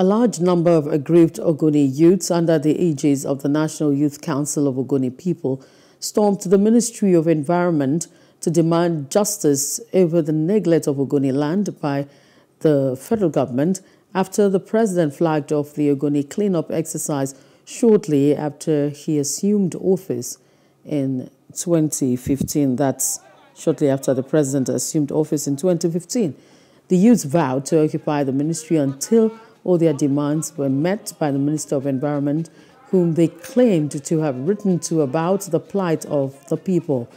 A large number of aggrieved Ogoni youths under the aegis of the National Youth Council of Ogoni People stormed the Ministry of Environment to demand justice over the neglect of Ogoni land by the federal government after the president flagged off the Ogoni cleanup exercise shortly after he assumed office in 2015. That's shortly after the president assumed office in 2015. The youths vowed to occupy the ministry until all their demands were met by the Minister of Environment, whom they claimed to have written to about the plight of the people.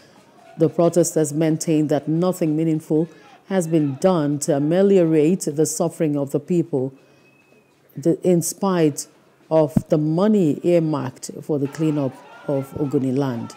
The protesters maintained that nothing meaningful has been done to ameliorate the suffering of the people, in spite of the money earmarked for the cleanup of Ogoni land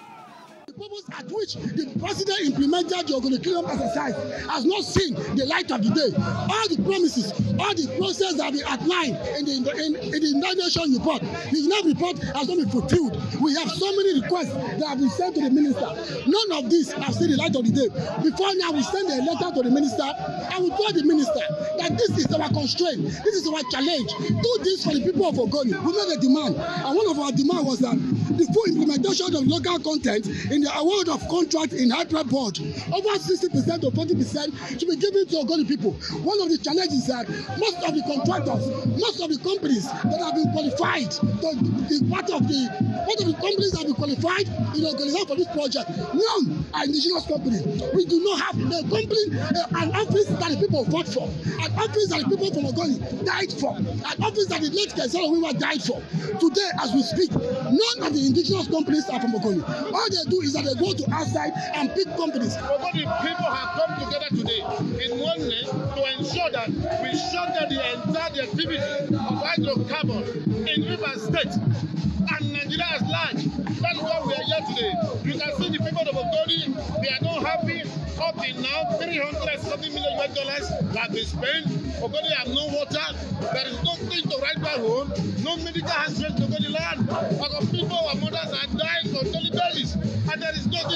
at which the president implemented the Ogoni Kingdom exercise has not seen the light of the day. All the promises, all the process that been outlined in the, in, in the United Nations report, the United report has not been fulfilled. We have so many requests that have been sent to the minister. None of these have seen the light of the day. Before now, we send a letter to the minister and we told the minister that this is our constraint, this is our challenge. Do this for the people of Ogoni. We know the demand. And one of our demand was that the full implementation of local content in the the award of contract in board over 60 percent or 40 percent should be given to Ogoni people. One of the challenges is that most of the contractors, most of the companies that have been qualified to be part of the part of the companies that have been qualified in Ogoni for this project, none are indigenous companies. We do not have a company, uh, an office that the people fought for, an office that the people from Ogoni died for, an office that the late Kesaro Wiwa died for. Today, as we speak, none of the indigenous companies are from Ogoni. All they do is that they go to outside and pick companies. Ogoni people have come together today in oneness to ensure that we shut down the entire activity of hydrocarbon in River State and Nigeria as large. That's why we are here today. You can see the people of Ogoni, they are not happy. Up till now, 300 something million US dollars have been spent. Ogoni have no water. There is nothing to write back home. No medical has reached Ogoni land. Our people, are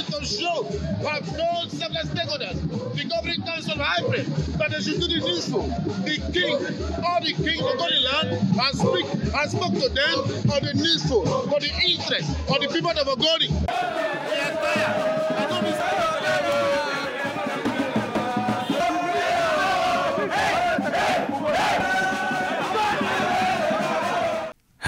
to show. Have no several stakeholders. The governing council of HYPREP that they should do the needful. The king, all the king of Ogoni land, has speak, has spoke to them on the needful for the interest of the people of Ogoni.